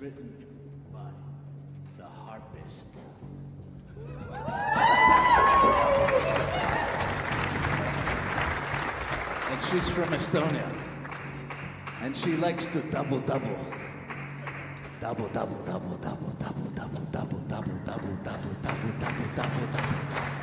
written by the harpist. And she's from Estonia. And she likes to double double. Double double double double double double double double double double double double double double.